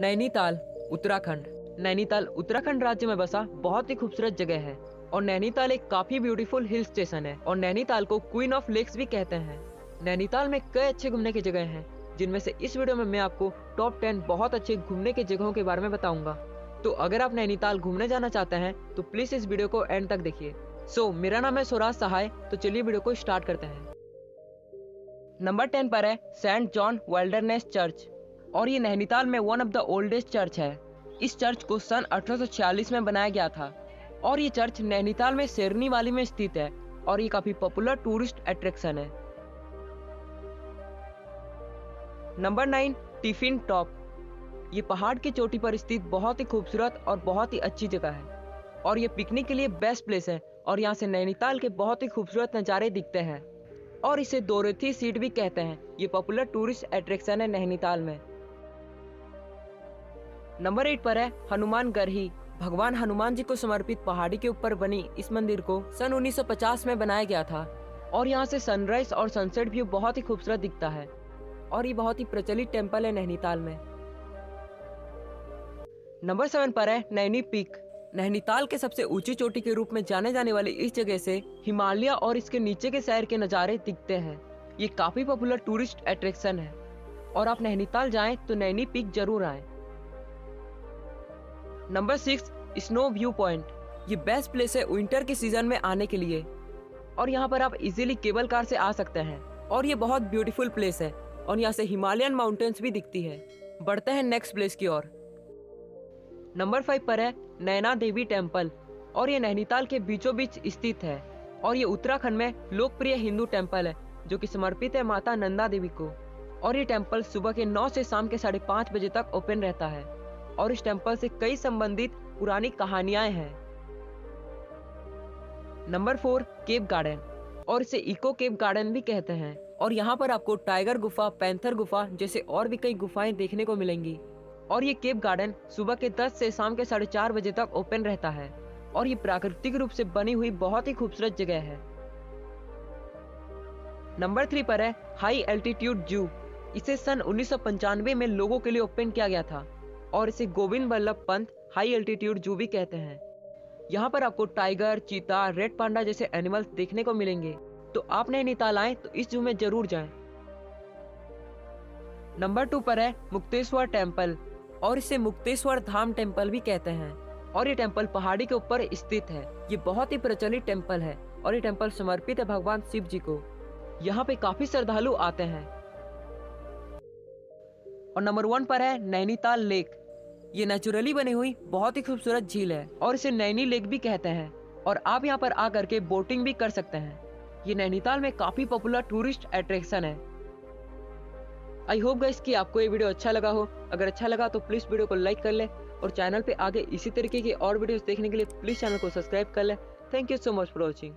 नैनीताल उत्तराखंड। नैनीताल उत्तराखंड राज्य में बसा बहुत ही खूबसूरत जगह है और नैनीताल एक काफ़ी ब्यूटीफुल हिल स्टेशन है और नैनीताल को क्वीन ऑफ़ लेक्स भी कहते हैं। नैनीताल में कई अच्छे घूमने की जगह हैं जिनमें से इस वीडियो में मैं आपको टॉप टेन बहुत अच्छे घूमने की जगहों के बारे में बताऊँगा। तो अगर आप नैनीताल घूमने जाना चाहते हैं तो प्लीज़ इस वीडियो को एंड तक देखिए। सो so, मेरा नाम है स्वराज सहाय तो चलिए वीडियो को स्टार्ट करते हैं। नंबर टेन पर है सेंट जॉन वाइल्डरनेस चर्च और ये नैनीताल में one of the oldest church है। इस चर्च को सन 1846 में बनाया गया था। और ये चर्च नैनीताल में शेरनी वाली में स्थित है और ये काफ़ी पॉपुलर टूरिस्ट अट्रैक्शन है। नंबर नाइन टिफ़िन टॉप ये पहाड़ की चोटी पर स्थित बहुत ही खूबसूरत और बहुत ही अच्छी जगह है। और ये पिकनिक के लिए बेस्ट प्लेस है और यहाँ से नैनीताल के बहुत ही खूबसूरत नज़ारे दिखते हैं। और इसे दोरथी सीट भी कहते हैं। ये पॉपुलर टूरिस्ट अट्रैक्शन है नैनीताल में। नंबर एट पर है हनुमान गढ़ी भगवान हनुमान जी को समर्पित पहाड़ी के ऊपर बनी इस मंदिर को सन 1950 में बनाया गया था। और यहाँ से सनराइज और सनसेट व्यू बहुत ही खूबसूरत दिखता है। और ये बहुत ही प्रचलित टेंपल है नैनीताल में। नंबर सेवन पर है नैनी पीक। नैनीताल के सबसे ऊँची चोटी के रूप में जाने जाने वाली इस जगह से हिमालय और इसके नीचे के शहर के नज़ारे दिखते हैं। ये काफ़ी पॉपुलर टूरिस्ट अट्रैक्शन है। और आप नैनीताल जाएँ तो नैनी पीक ज़रूर आए। Number six snow view point ये बेस्ट प्लेस है विंटर के सीज़न में आने के लिए। और यहाँ पर आप इजीली केबल कार से आ सकते हैं। और ये बहुत ब्यूटीफुल प्लेस है। और यहाँ से हिमालयन माउंटेन्स भी दिखती है। बढ़ते हैं नेक्स्ट प्लेस की ओर। नंबर फाइव पर है नैना देवी टेंपल और ये नैनीताल के बीचों बीच स्थित है। और ये उत्तराखंड में लोकप्रिय हिंदू टेंपल है, जो कि समर्पित है माता नंदा देवी को। और ये टेंपल सुबह के नौ से शाम के साढ़े पाँच बजे तक ओपन रहता है। और इस टेंपल से कई संबंधित पुरानी कहानियाँ हैं। नंबर फोर केव गार्डन और इसे इको केव गार्डन भी कहते हैं। और यहाँ पर आपको टाइगर गुफा पैंथर गुफा जैसे और भी कई गुफाएँ देखने को मिलेंगी। और ये केव गार्डन सुबह के 10 से शाम के साढ़े चार बजे तक ओपन रहता है। और ये प्राकृतिक रूप से बनी हुई बहुत ही खूबसूरत जगह है। नंबर थ्री पर है हाई एल्टीट्यूड जू इसे सन उन्नीस सौ पंचानबे में लोगों के लिए ओपन किया गया था। और इसे Govind Ballabh Pant high altitude zoo भी कहते हैं। यहाँ पर आपको टाइगर चीता रेड पांडा जैसे एनिमल्स देखने को मिलेंगे। तो आप नैनीताल आए तो इस जू में ज़रूर जाएँ। नंबर टू पर है मुक्तेश्वर टेंपल और इसे मुक्तेश्वर धाम टेंपल भी कहते हैं। और ये टेंपल पहाड़ी के ऊपर स्थित है। ये बहुत ही प्रचलित टेंपल है, और ये टेंपल समर्पित है भगवान शिव जी को। यहाँ पे काफ़ी श्रद्धालु आते हैं। और नंबर वन पर है नैनीताल लेक ये नेचुरली बनी हुई बहुत ही खूबसूरत झील है और इसे नैनी लेक भी कहते हैं और आप यहाँ पर आकर के बोटिंग भी कर सकते हैं। ये नैनीताल में काफ़ी पॉपुलर टूरिस्ट अट्रैक्शन है। आई होप गाइस कि आपको ये वीडियो अच्छा लगा हो। अगर अच्छा लगा तो प्लीज़ वीडियो को लाइक कर ले और चैनल पे आगे इसी तरीके की और वीडियोस देखने के लिए प्लीज़ चैनल को सब्सक्राइब कर ले। Thank you so much for watching